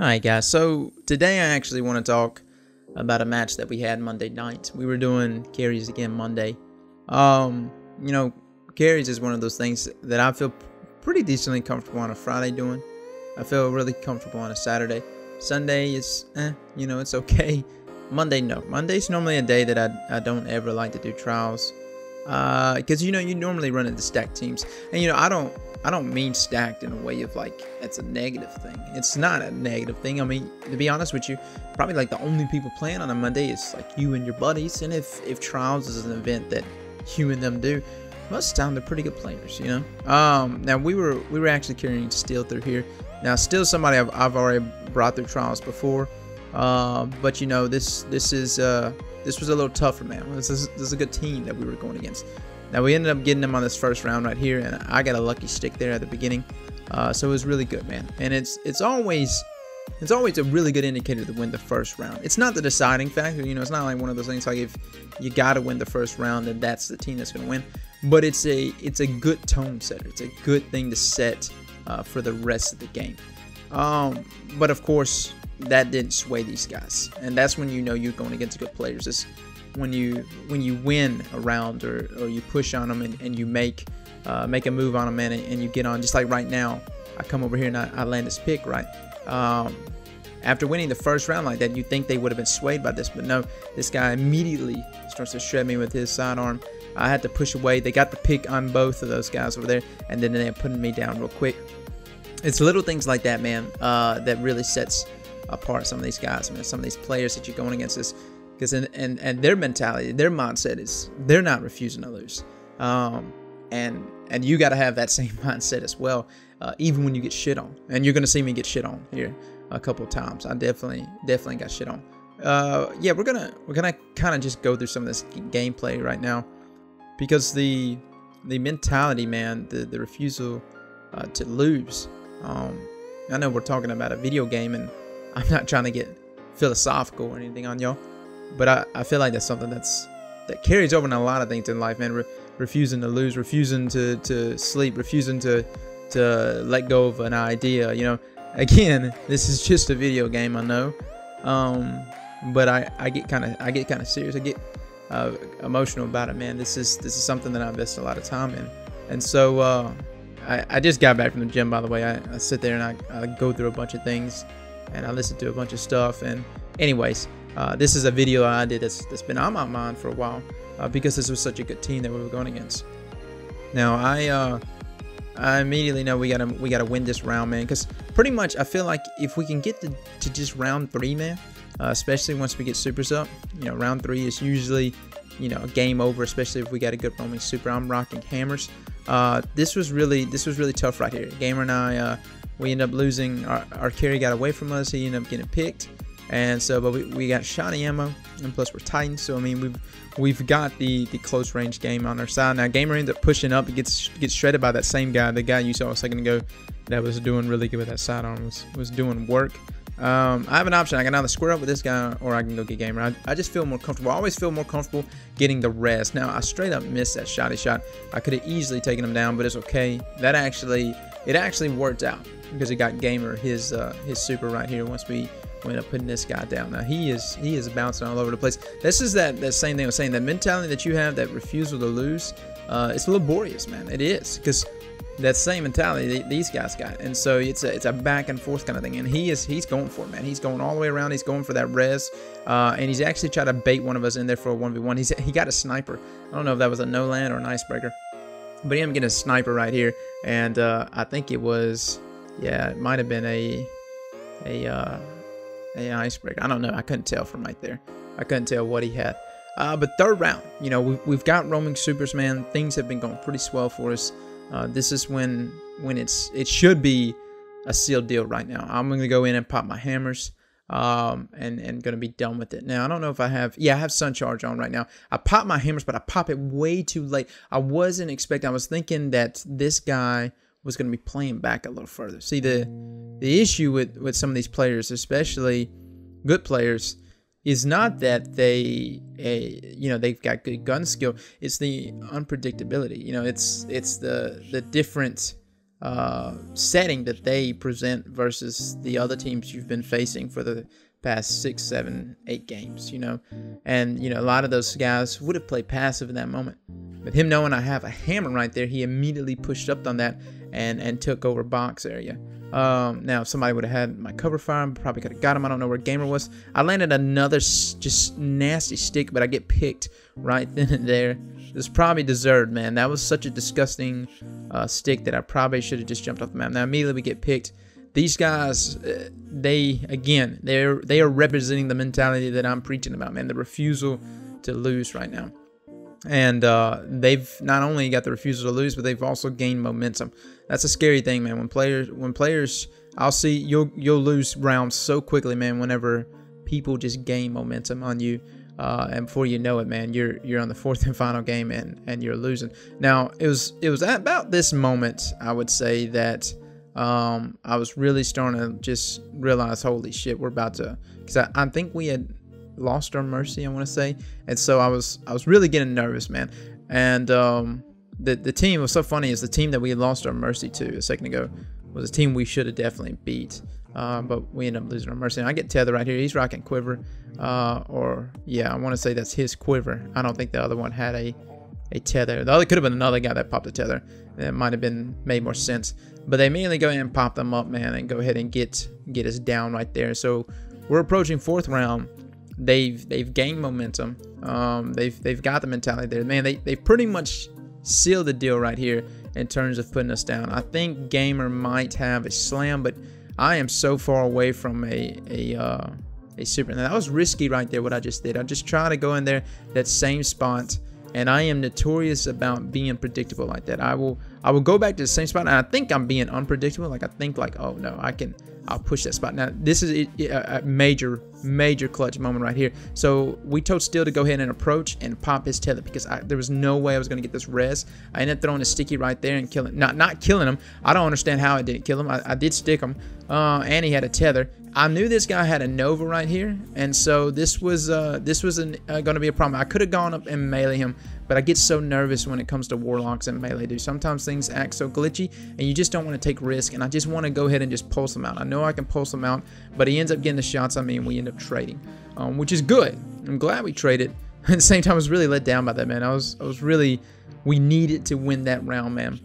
Alright guys, so today I actually want to talk about a match that we had Monday night. We were doing carries again Monday. Um, you know, carries is one of those things that I feel pretty decently comfortable on a Friday doing. I feel really comfortable on a Saturday. Sunday is, eh, you know, it's okay. Monday, no. Monday's normally a day that I, I don't ever like to do trials. Because, uh, you know, you normally run into stacked teams. And, you know, I don't I don't mean stacked in a way of like that's a negative thing. It's not a negative thing. I mean, to be honest with you, probably like the only people playing on a Monday is like you and your buddies. And if if trials is an event that you and them do, most of the time they're pretty good players, you know. Um, now we were we were actually carrying Steel through here. Now Steel somebody I've, I've already brought through trials before, uh, but you know this this is uh, this was a little tougher, man. This is, this is a good team that we were going against. Now we ended up getting them on this first round right here, and I got a lucky stick there at the beginning, uh, so it was really good, man. And it's it's always it's always a really good indicator to win the first round. It's not the deciding factor, you know. It's not like one of those things like if you got to win the first round, then that's the team that's going to win. But it's a it's a good tone setter. It's a good thing to set uh, for the rest of the game. Um, but of course, that didn't sway these guys, and that's when you know you're going against good players. It's when you when you win a round or, or you push on them and, and you make uh, make a move on them and, and you get on. Just like right now I come over here and I, I land this pick right? Um, after winning the first round like that you think they would have been swayed by this but no this guy immediately starts to shred me with his sidearm. I had to push away. They got the pick on both of those guys over there and then they're putting me down real quick. It's little things like that man uh, that really sets apart some of these guys man some of these players that you're going against is because and, and and their mentality, their mindset is they're not refusing to lose, um, and and you got to have that same mindset as well, uh, even when you get shit on. And you're gonna see me get shit on here a couple times. I definitely definitely got shit on. Uh, yeah, we're gonna we're gonna kind of just go through some of this gameplay right now, because the the mentality, man, the the refusal uh, to lose. Um, I know we're talking about a video game, and I'm not trying to get philosophical or anything on y'all but I, I feel like that's something that's that carries over in a lot of things in life, man. Re- refusing to lose, refusing to, to sleep, refusing to to let go of an idea. You know, again, this is just a video game, I know, um, but I, I get kind of I get kind of serious. I get uh, emotional about it, man. This is this is something that I invest a lot of time in, and so uh, I, I just got back from the gym. By the way, I, I sit there and I, I go through a bunch of things, and I listened to a bunch of stuff. And anyways, uh, this is a video I did that's, that's been on my mind for a while uh, because this was such a good team that we were going against. Now I uh, I immediately know we gotta we gotta win this round, man. Because pretty much I feel like if we can get to, to just round three, man, uh, especially once we get supers up, you know, round three is usually you know game over, especially if we got a good roaming super. I'm rocking hammers. Uh, this was really this was really tough right here. Gamer and I uh, we end up losing. Our, our carry got away from us. He ended up getting picked. And so, but we, we got shotty ammo, and plus we're Titans. So I mean, we've we've got the the close range game on our side. Now, gamer ends up pushing up. He gets gets shredded by that same guy, the guy you saw a second ago, that was doing really good with that sidearm. Was was doing work. Um, I have an option. I can either square up with this guy or I can go get gamer. I, I just feel more comfortable. I always feel more comfortable getting the rest. Now, I straight up missed that shotty shot. I could have easily taken him down, but it's okay. That actually, it actually worked out because it got gamer his uh, his super right here once we went up putting this guy down. Now he is he is bouncing all over the place. This is that that same thing I was saying. That mentality that you have, that refusal to lose, uh, it's laborious, man. It is because that same mentality these guys got, and so it's a it's a back and forth kind of thing. And he is he's going for it, man. He's going all the way around. He's going for that res, uh, and he's actually trying to bait one of us in there for a one v one. He's he got a sniper. I don't know if that was a no land or an icebreaker, but he up getting a sniper right here, and uh, I think it was yeah, it might have been a a uh, a icebreaker. I don't know. I couldn't tell from right there. I couldn't tell what he had. Uh, but third round, you know, we've, we've got roaming supers, man. Things have been going pretty swell for us. Uh, this is when when it's it should be a sealed deal right now. I'm gonna go in and pop my hammers, um, and and gonna be done with it. Now I don't know if I have. Yeah, I have sun charge on right now. I pop my hammers, but I pop it way too late. I wasn't expecting. I was thinking that this guy was going to be playing back a little further. See the the issue with with some of these players, especially good players, is not that they a you know they've got good gun skill. It's the unpredictability. You know, it's it's the the different uh, setting that they present versus the other teams you've been facing for the past six, seven, eight games, you know. And, you know, a lot of those guys would have played passive in that moment. But him knowing I have a hammer right there, he immediately pushed up on that and, and took over box area. Um, now, if somebody would have had my cover fire, I probably could have got him. I don't know where Gamer was. I landed another just nasty stick, but I get picked right then and there. This probably deserved, man. That was such a disgusting uh, stick that I probably should have just jumped off the map. Now, immediately we get picked. These guys, uh, they, again, they're, they are representing the mentality that I'm preaching about, man. The refusal to lose right now and uh, they've not only got the refusal to lose, but they've also gained momentum. That's a scary thing, man. When players, when players, I'll see you'll you'll lose rounds so quickly, man. Whenever people just gain momentum on you, uh, and before you know it, man, you're you're on the fourth and final game, and and you're losing. Now it was it was at about this moment I would say that um, I was really starting to just realize, holy shit, we're about to, because I, I think we had lost our mercy i want to say. And so i was i was really getting nervous man. And um the the team was so funny is the team that we lost our mercy to a second ago was a team we should have definitely beat. Uh, but we ended up losing our mercy. And i get tether right here. He's rocking quiver uh, or yeah i want to say that's his quiver. I don't think the other one had a a tether. The other could have been another guy that popped a tether. That might have been made more sense. But they immediately go ahead and pop them up man and go ahead and get get us down right there. So we're approaching fourth round they've they've gained momentum. Um, they've they've got the mentality there. Man, they they pretty much sealed the deal right here in terms of putting us down. I think Gamer might have a slam, but I am so far away from a a uh, a super. Now, that was risky right there. What I just did. I just try to go in there that same spot and I am notorious about being predictable like that. I will I will go back to the same spot, and I think I'm being unpredictable. Like I think like, oh no, I can I'll push that spot. Now this is a, major major clutch moment right here. So we told Steel to go ahead and approach and pop his tether because I, there was no way I was gonna get this res. I ended up throwing a sticky right there and killing not not killing him. I don't understand how I didn't kill him. I, I did stick him, uh, and he had a tether. I knew this guy had a Nova right here, and so this was uh, this was uh, going to be a problem. I could have gone up and melee him, but I get so nervous when it comes to Warlocks and melee dude. Sometimes things act so glitchy, and you just don't want to take risk, and I just want to go ahead and just pulse him out. I know I can pulse him out, but he ends up getting the shots on me, and we end up trading, um, which is good. I'm glad we traded. At the same time, I was really let down by that, man. I was, I was really, we needed to win that round, man.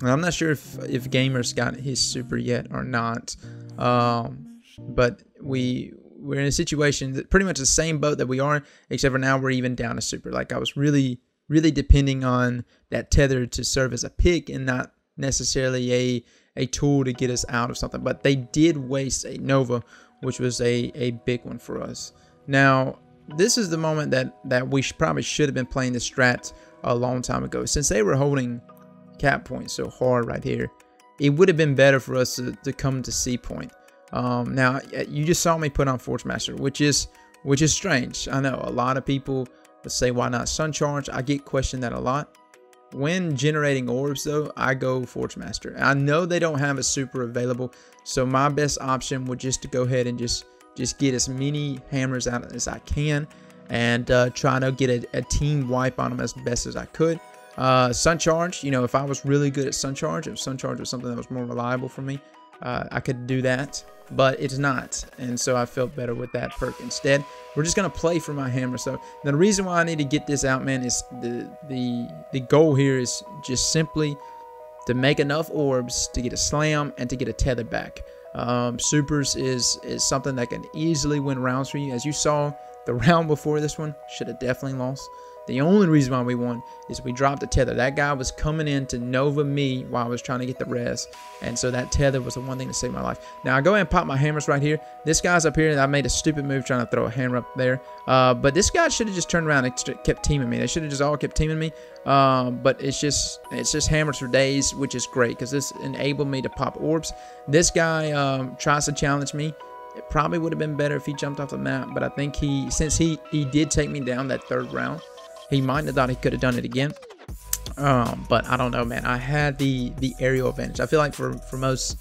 And I'm not sure if, if Gamers got his super yet or not. Um, but we we're in a situation that pretty much the same boat that we are, except for now we're even down a super. Like I was really, really depending on that tether to serve as a pick and not necessarily a a tool to get us out of something. But they did waste a Nova, which was a a big one for us. Now this is the moment that that we should, probably should have been playing the strat a long time ago. Since they were holding cap points so hard right here, it would have been better for us to, to come to C point um, now you just saw me put on Forge Master, which is which is strange. I know a lot of people would say why not Sun Charge. I get questioned that a lot. When generating orbs though, I go Forge Master. I know they don't have a super available, so my best option would just to go ahead and just just get as many hammers out as I can and uh, try to get a, a, team wipe on them as best as I could. Uh, Sun Charge, you know, if I was really good at Sun Charge, if Sun Charge was something that was more reliable for me, uh, I could do that but it's not. And so I felt better with that perk instead. We're just to play for my hammer. So the reason why I need to get this out, man, is the, the, the goal here is just simply to make enough orbs to get a slam and to get a tether back. Um, supers is, is something that can easily win rounds for you. As you saw, the round before this one should have definitely lost. The only reason why we won is we dropped the tether. That guy was coming in to Nova me while I was trying to get the res. And so that tether was the one thing to save my life. Now I go ahead and pop my hammers right here. This guy's up here and I made a stupid move trying to throw a hammer up there. Uh, but this guy should have just turned around and kept teaming me. They should have just all kept teaming me. Uh, but it's just it's just hammers for days, which is great because this enabled me to pop orbs. This guy um, tries to challenge me. It probably would have been better if he jumped off the map, but I think he, since he, he did take me down that third round, he might have thought he could have done it again. Um, but I don't know, man. I had the the aerial advantage. I feel like for for most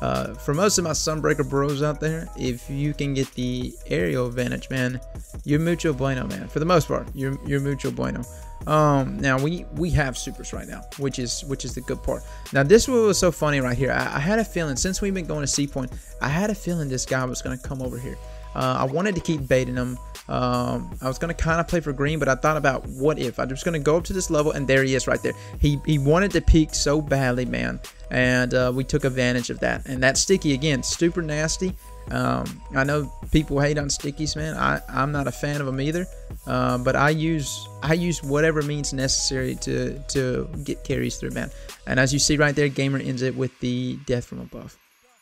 uh, for most of my Sunbreaker bros out there, if you can get the aerial advantage, man, you're mucho bueno, man. For the most part, you're you're mucho bueno. Um, now we we have supers right now, which is which is the good part. Now this was so funny right here. I, I had a feeling since we've been going to C point, I had a feeling this guy was gonna come over here. Uh, I wanted to keep baiting him. Um, I was going to kind of play for green, but I thought about what if. I was going to go up to this level, and there he is right there. He, he wanted to peek so badly, man. And uh, we took advantage of that. And that sticky, again, super nasty. Um, I know people hate on stickies, man. I, I'm not a fan of them either. Uh, but I use I use whatever means necessary to to get carries through, man. And as you see right there, Gamer ends it with the death from above.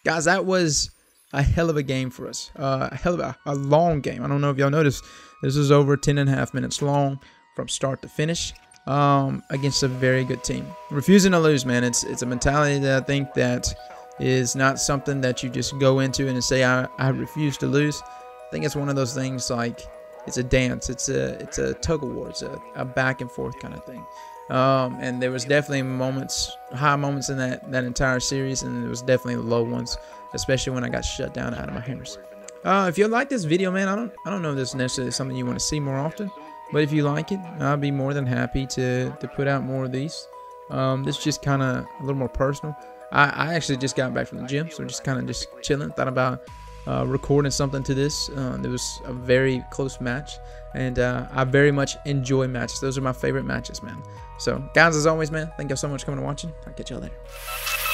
Guys, that was a hell of a game for us. Uh, a hell of a, a long game. I don't know if y'all noticed. This is over 10 and a half minutes long from start to finish um, against a very good team. Refusing to lose, man. It's it's a mentality that I think that is not something that you just go into and say I, I refuse to lose. I think it's one of those things like it's a dance. It's a it's a tug of war. It's a, a back and forth kind of thing. Um, and there was definitely moments, high moments in that that entire series, and there was definitely low ones especially when I got shut down out of my hammers. Uh, if you like this video, man, I don't I don't know if this is necessarily something you want to see more often, but if you like it, I'll be more than happy to to put out more of these. Um, this is just kind of a little more personal. I, I actually just got back from the gym, so just kind of just chilling. Thought about uh, recording something to this. Uh, there was a very close match, and uh, I very much enjoy matches. Those are my favorite matches, man. So, guys, as always, man, thank y'all so much for coming and watching. I'll catch y'all later.